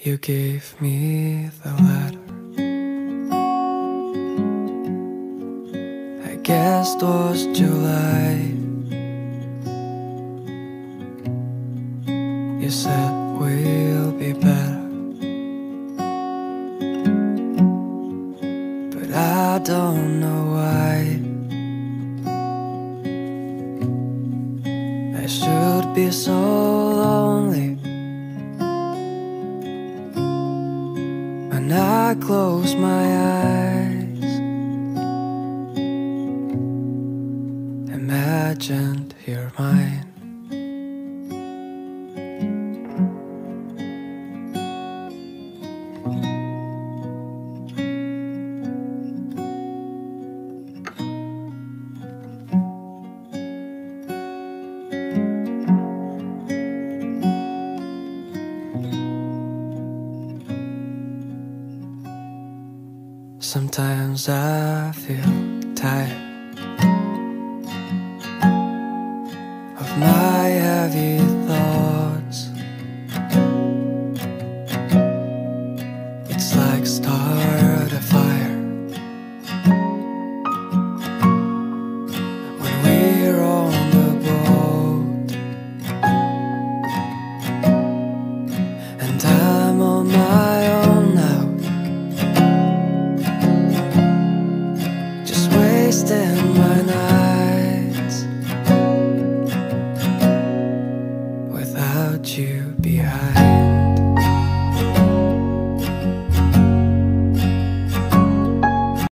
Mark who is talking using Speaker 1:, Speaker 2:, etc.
Speaker 1: You gave me the letter. I guess it was July. You said we'll be better. But I don't know why. I should be so lonely. I close my eyes, imagined you're mine. Sometimes I feel tired of my heavy thoughts. you behind.